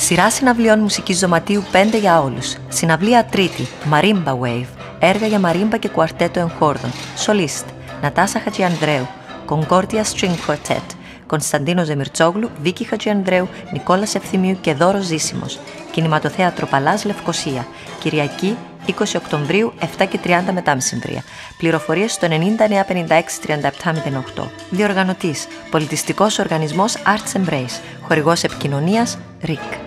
Σειρά συναυλιών μουσικής δωματίου 5 για όλους. Συναυλία τρίτη, Marimba Wave. Έργα για μαρίμπα και κουαρτέτο εγχόρδων. Σολίστ, Νατάσα Χατζιανδρέου. Concordia String Quartet. Κωνσταντίνο Ζεμιρτσόγλου, Βίκη Χατζιανδρέου, Νικόλας Ευθυμίου και Δόρο Ζήσιμος. Κινηματοθέατρο Παλάς Λευκοσία. Κυριακή 20 Οκτωβρίου 7 και 30 μετά Πληροφορίες στο 90 956 3708. Διοργανωτής. Πολιτιστικός Οργανισμός Arts Embrace. χορηγός επικοινωνίας, RIC.